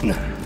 I'm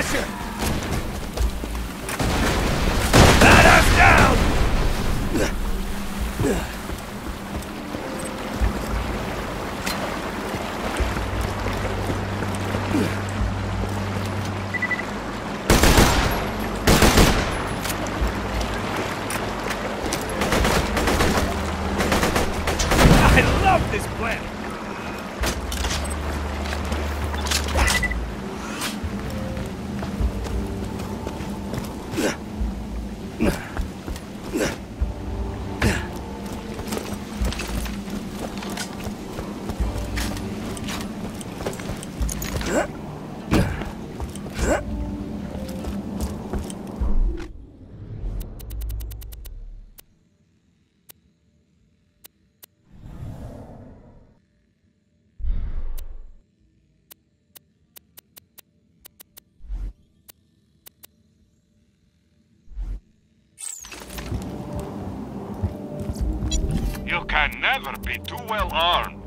Tossing can never be too well armed.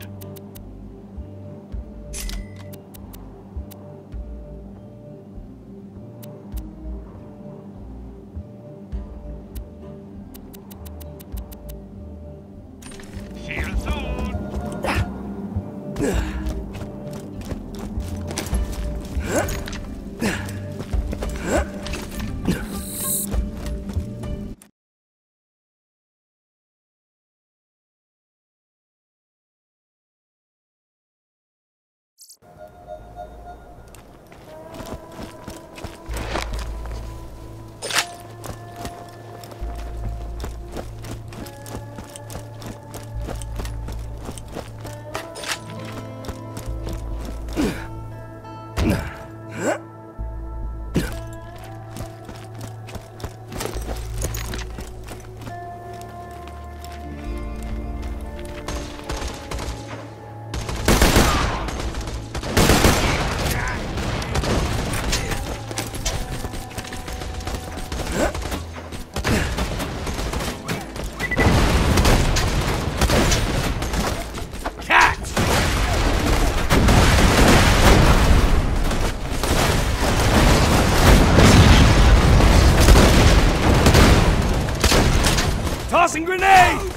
Tossing grenade!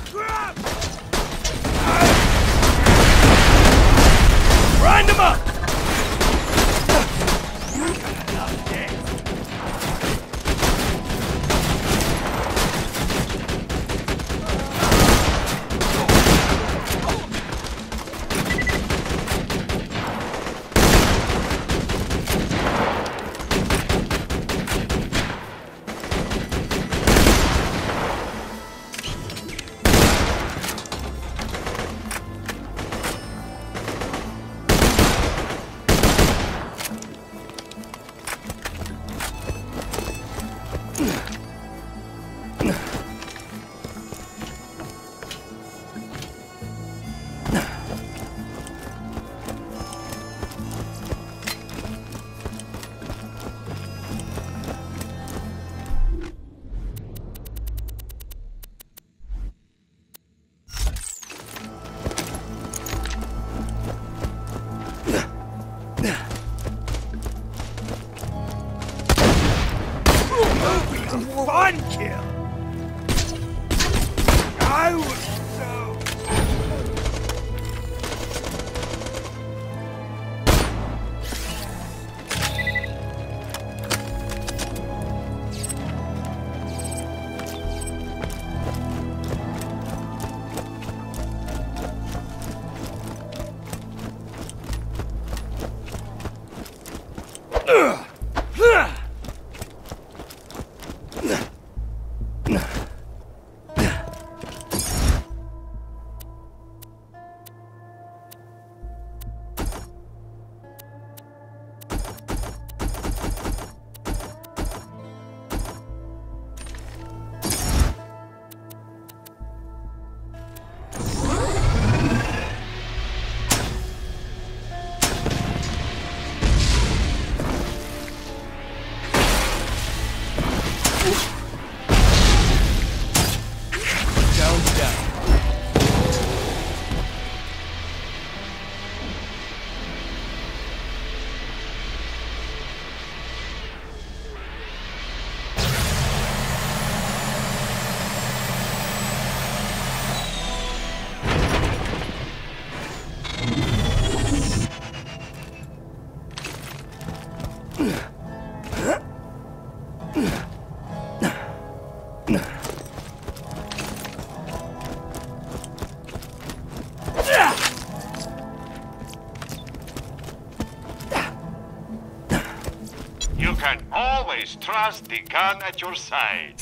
Trust the gun at your side.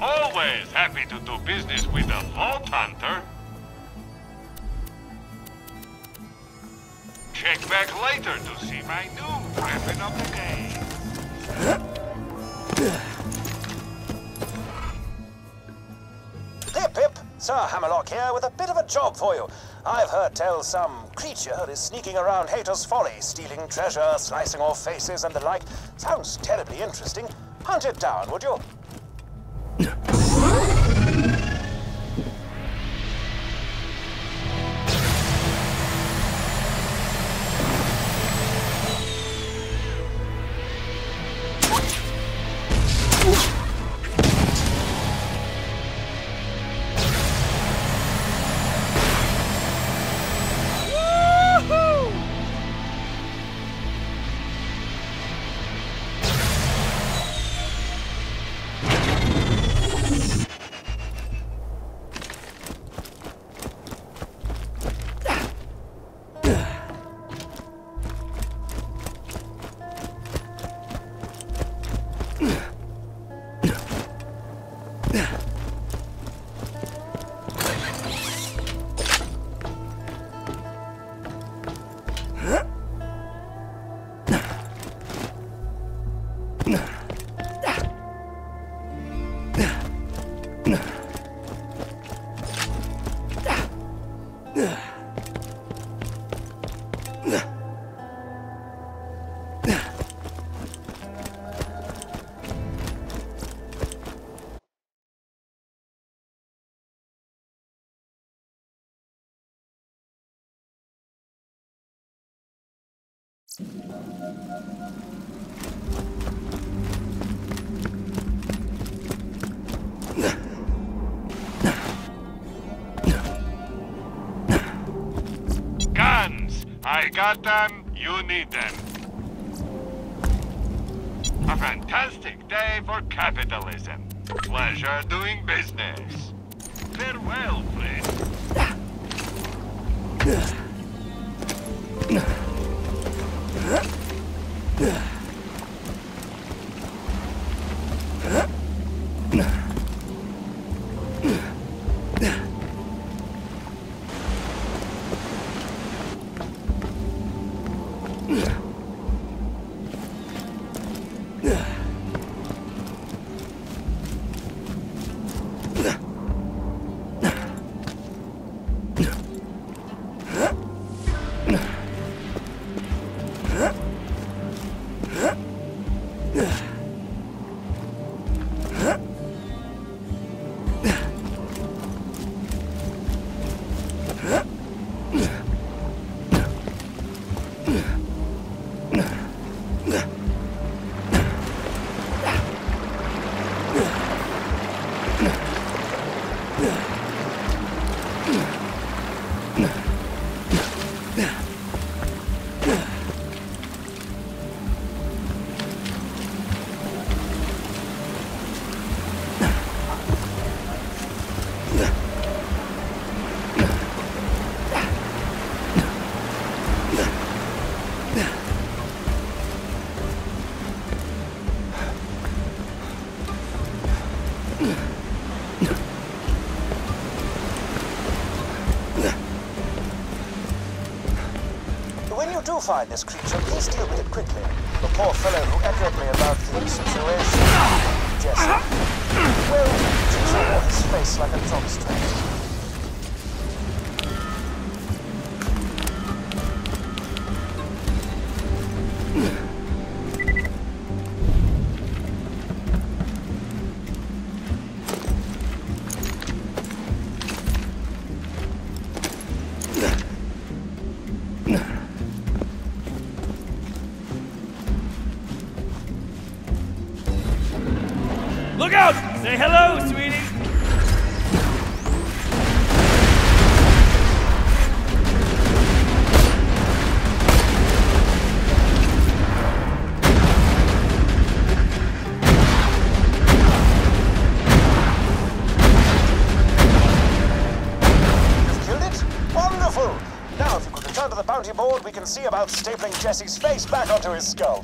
Always happy to do business with a vault hunter. Check back later to see my new weapon of the day. Hip! Sir Hammerlock here with a bit of a job for you. I've heard tell some creature is sneaking around Hayter's Folly, stealing treasure, slicing off faces and the like. Sounds terribly interesting. Hunt it down, would you? Guns! I got them, you need them. A fantastic day for capitalism. Pleasure doing business. Farewell, friend. You do find this creature, please deal with it quickly. The poor fellow who echoed me about the situation. Jesse. Well, Jesse his face like a jockstrap. Jesse's face back onto his skull.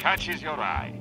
Catches your eye.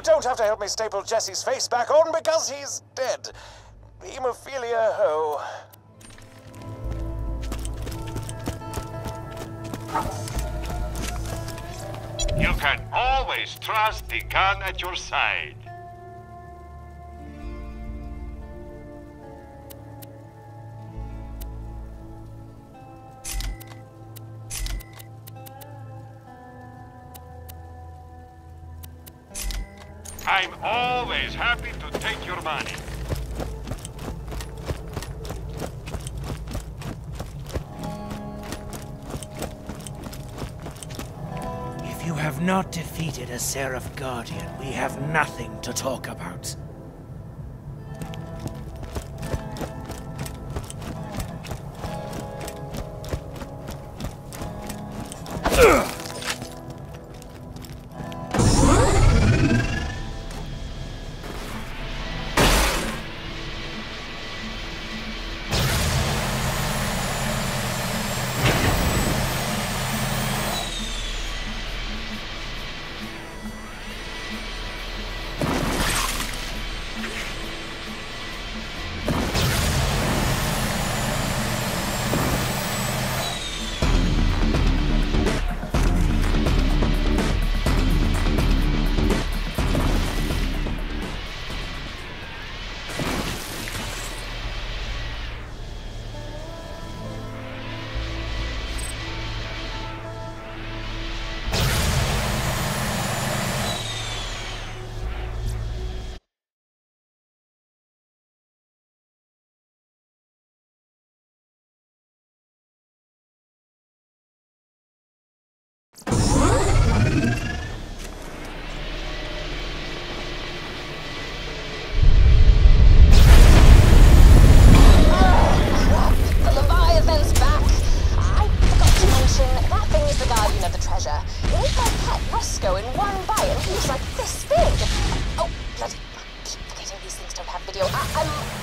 You don't have to help me staple Jesse's face back on because he's dead. Hemophilia ho. You can always trust the gun at your side. Not defeated a Seraph Guardian, we have nothing to talk about.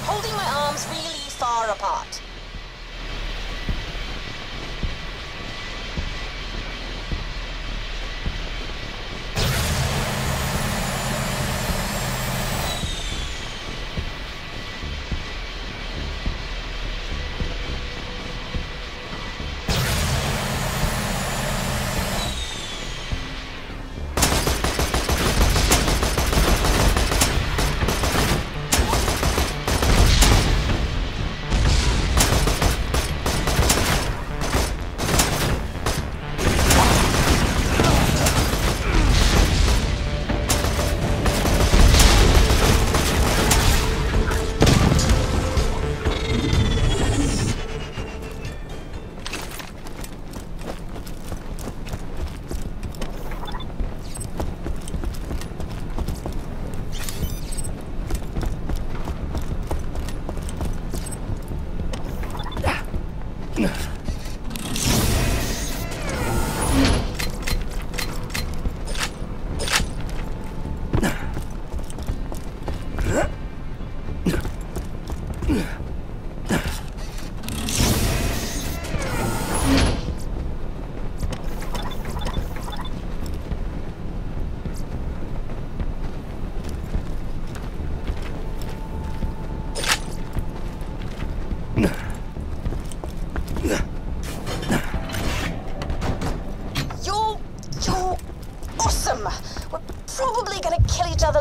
Holding my arms really far apart.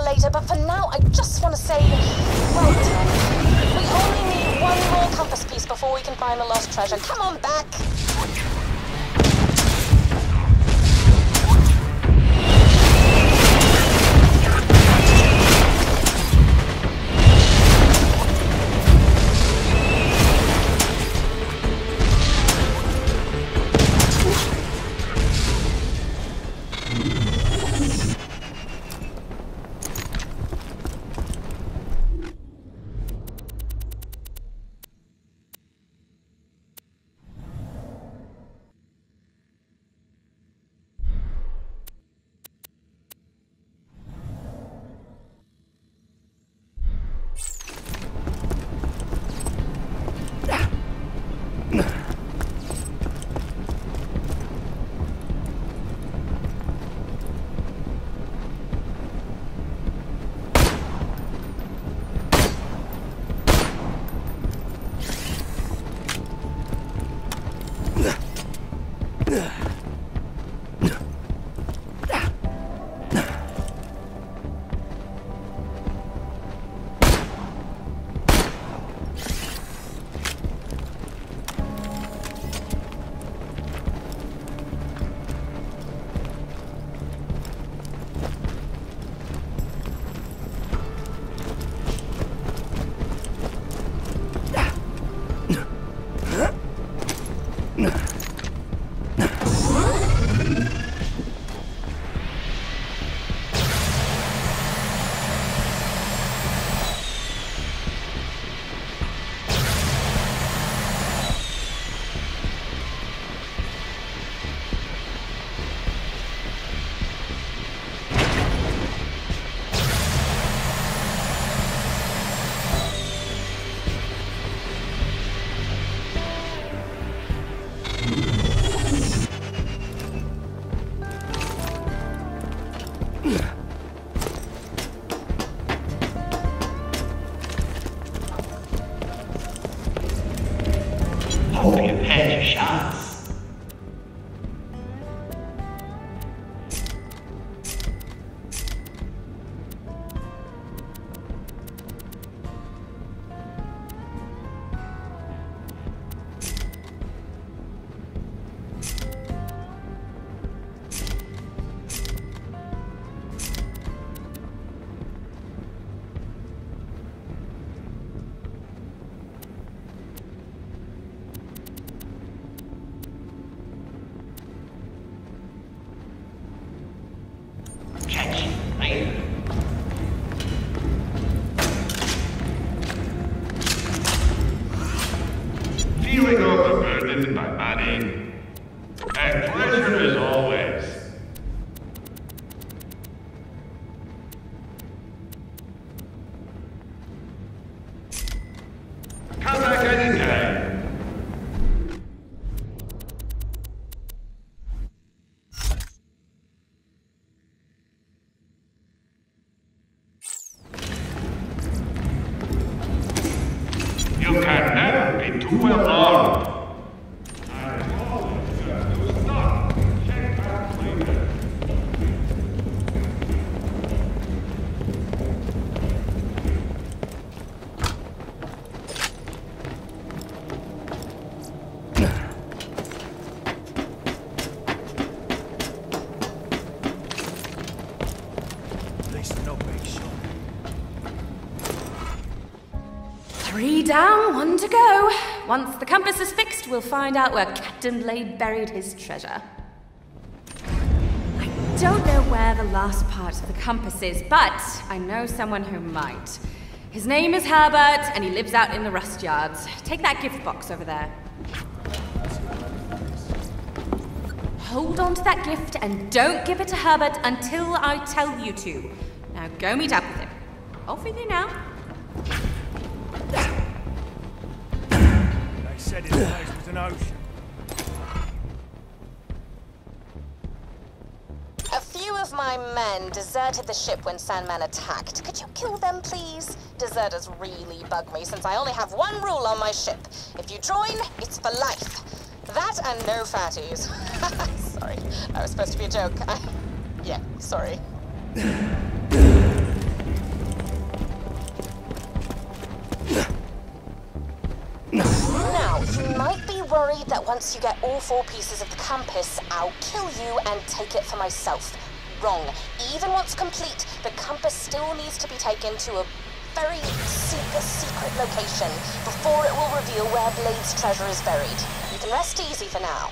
Later, but for now, I just want to say, well. We only need one more compass piece before we can find the lost treasure. Come on back! Never Once the compass is fixed, we'll find out where Captain Blade buried his treasure. I don't know where the last part of the compass is, but I know someone who might. His name is Herbert, and he lives out in the Rustyards. Take that gift box over there. Hold on to that gift and don't give it to Herbert until I tell you to. Now go meet up with him. Off with you now. Was an ocean. A few of my men deserted the ship when Sandman attacked. Could you kill them, please? Deserters really bug me since I only have one rule on my ship. If you join, it's for life. That and no fatties. sorry, that was supposed to be a joke. I... Yeah, sorry. Worried that once you get all four pieces of the compass, I'll kill you and take it for myself. Wrong. Even once complete, the compass still needs to be taken to a very super secret location before it will reveal where Blade's treasure is buried. You can rest easy for now.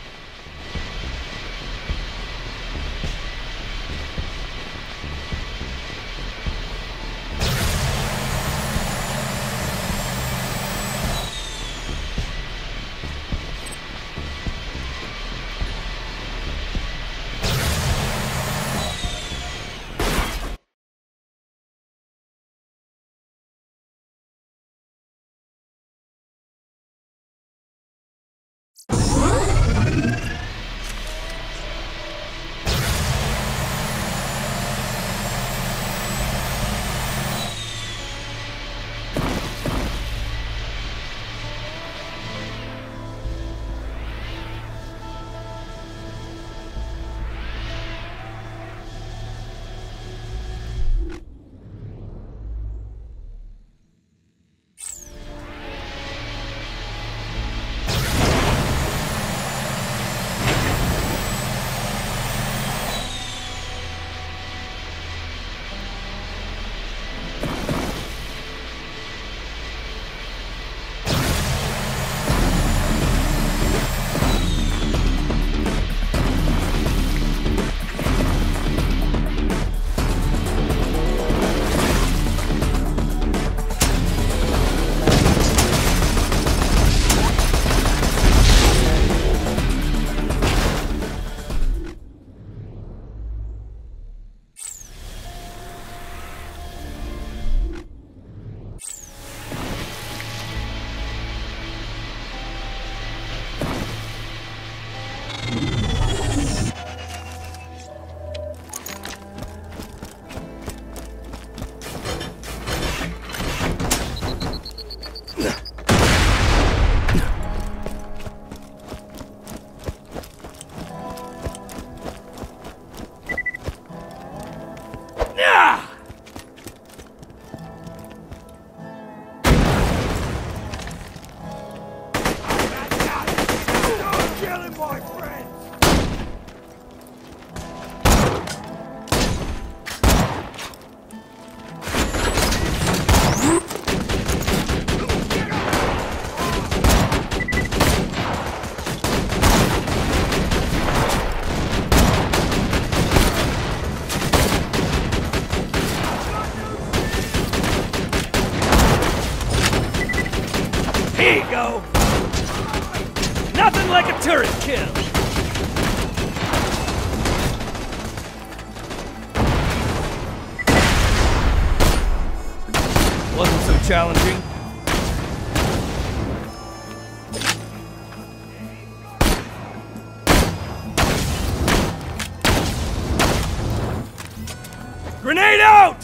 Grenade out!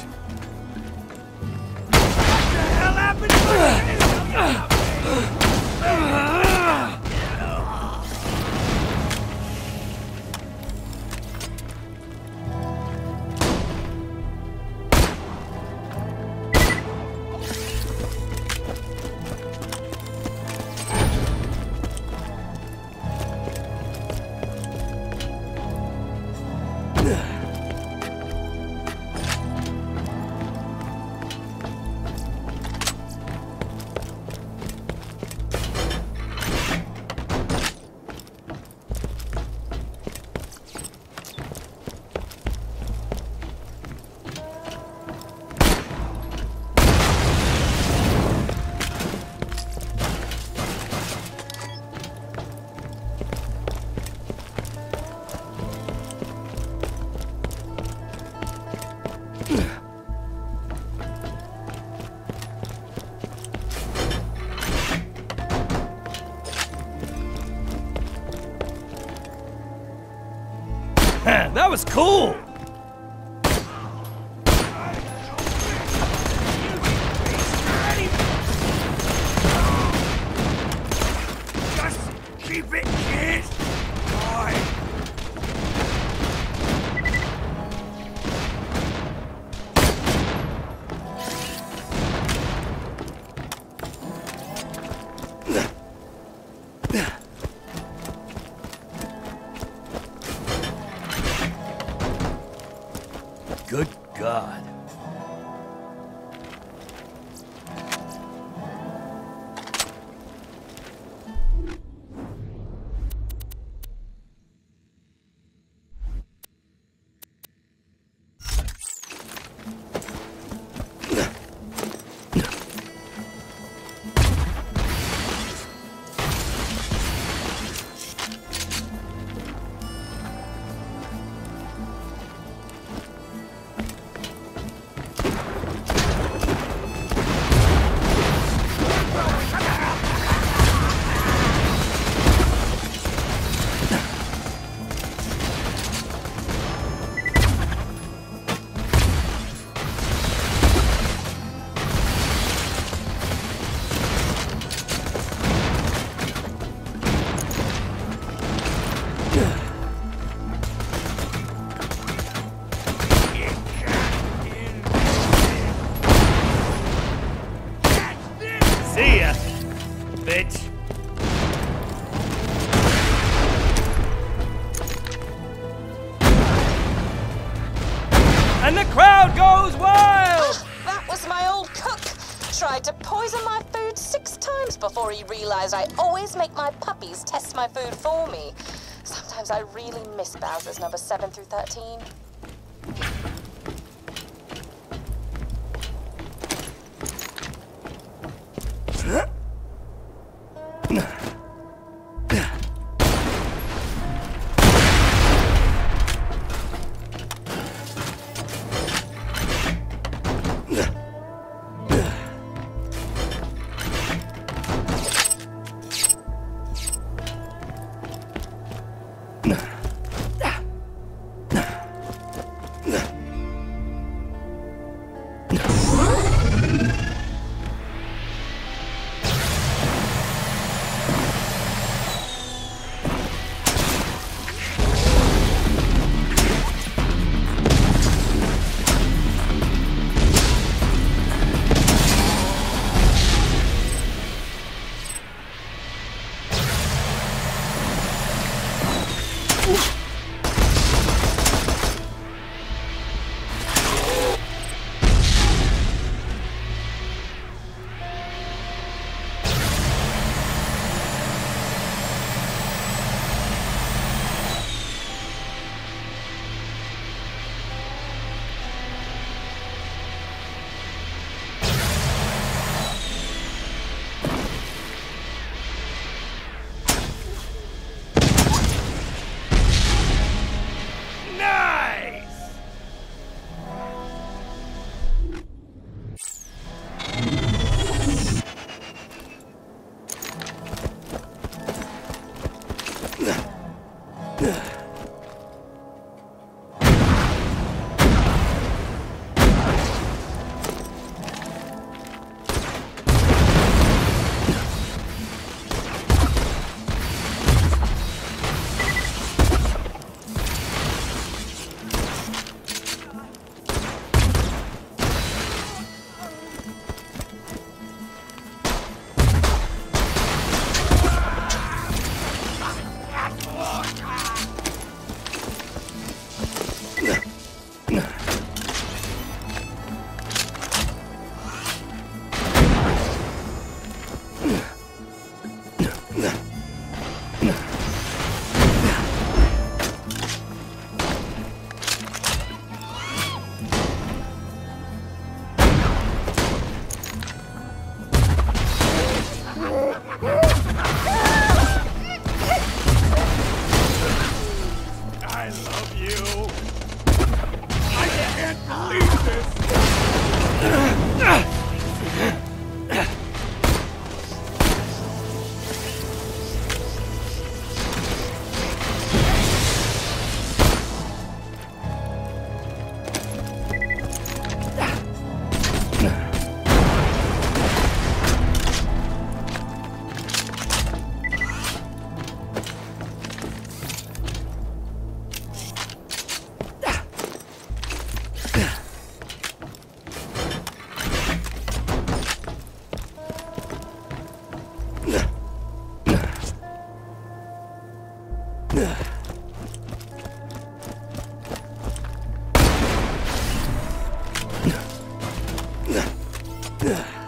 What the hell happened? Good God. spouses number 7 through 13. Ugh.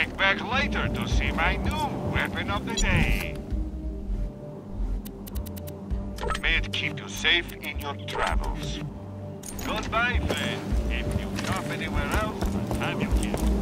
Check back later to see my new weapon of the day. May it keep you safe in your travels. Goodbye, friend. If you shop anywhere else, I'm your kid.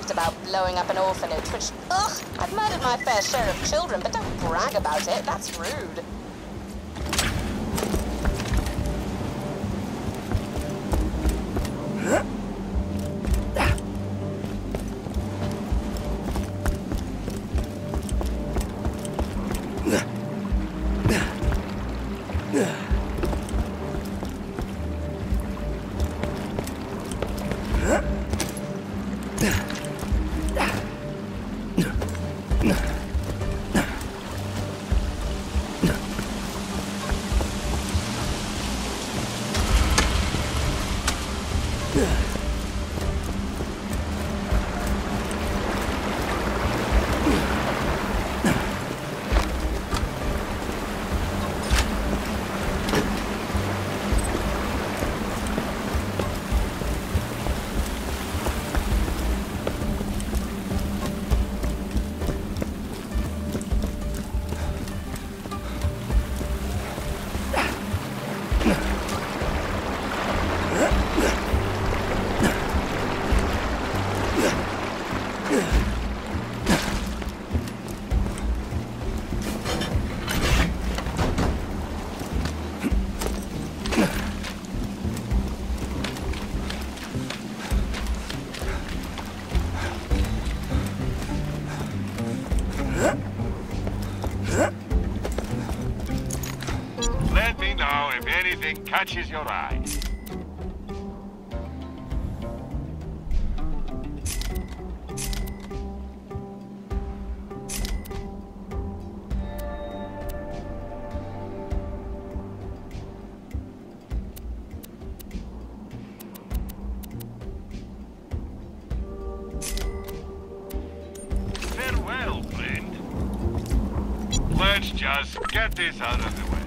Bragged about blowing up an orphanage, which, ugh, I've murdered my fair share of children, but don't brag about it. That's rude. If anything catches your eye. Farewell, friend. Let's just get this out of the way.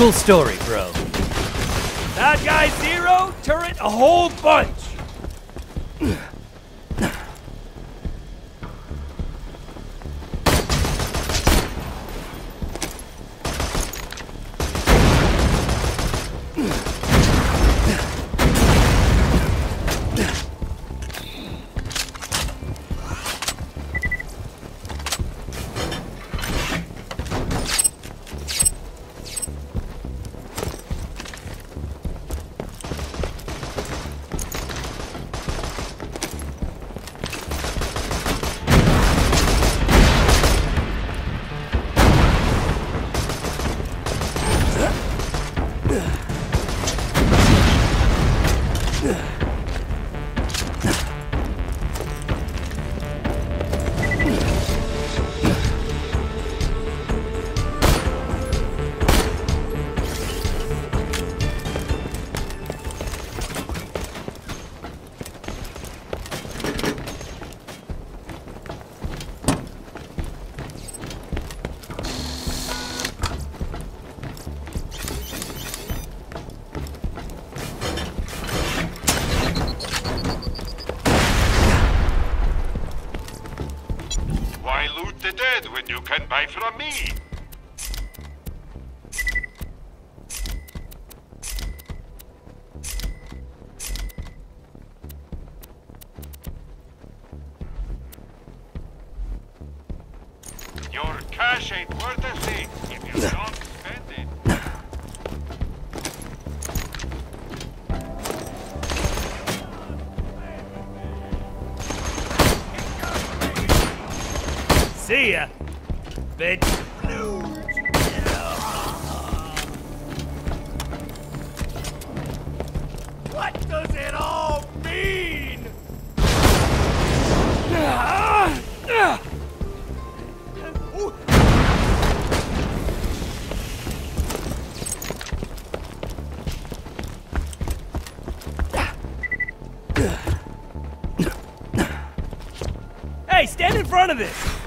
Cool story, bro. Bad guy zero, turret a whole bunch. Hey, stand in front of it.